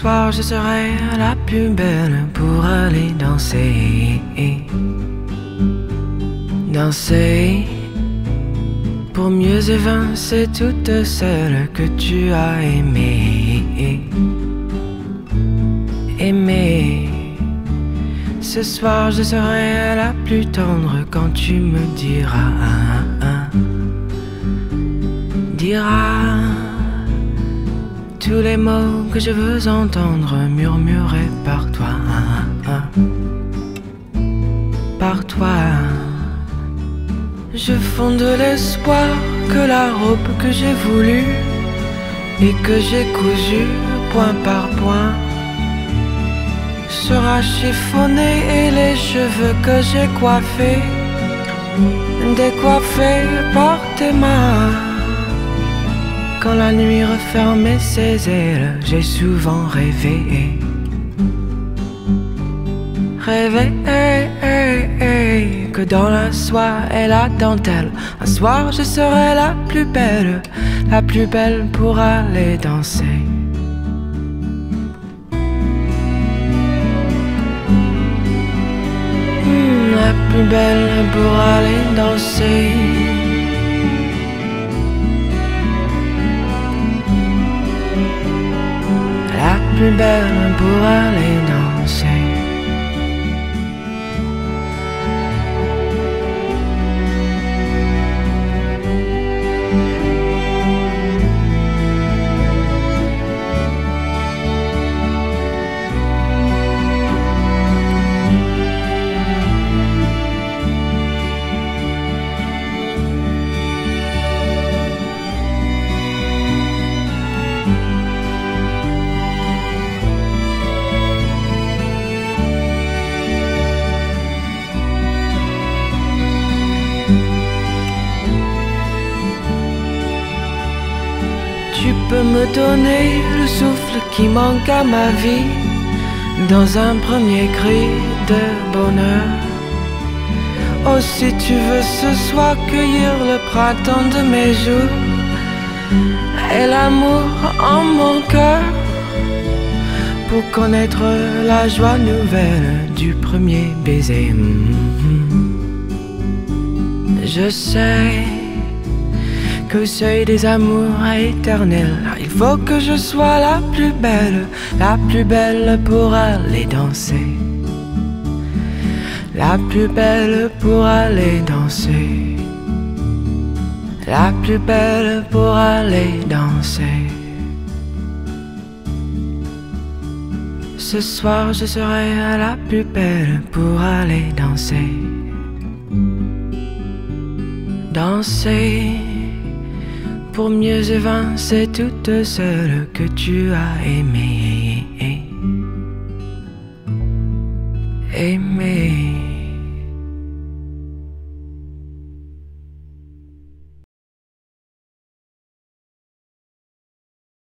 soir, je serai la plus belle pour aller danser. Danser pour mieux évincer toutes celles que tu as aimées. Aimer. Ce soir, je serai la plus tendre quand tu me diras. Diras tous les mots que je veux entendre murmurés par toi. Par toi. Je fonde l'espoir que la robe que j'ai voulu et que j'ai cousue point par point sera chiffonnée et les cheveux que j'ai coiffés décoiffés par tes mains. Quand la nuit refermait ses ailes, j'ai souvent rêvé. Rêvé que dans la soie et la dentelle, un soir je serai la plus belle, la plus belle pour aller danser. Hmm, la plus belle pour aller danser. Plus belle pour aller peux me donner le souffle qui manque à ma vie dans un premier cri de bonheur. Oh, si tu veux ce soir cueillir le printemps de mes jours et l'amour en mon cœur pour connaître la joie nouvelle du premier baiser. Je sais que seuil des amours éternels. Il faut que je sois la plus belle, la plus belle pour aller danser. La plus belle pour aller danser. La plus belle pour aller danser. Ce soir, je serai la plus belle pour aller danser. Danser pour mieux évincer toutes celles que tu as aimées. Aimées.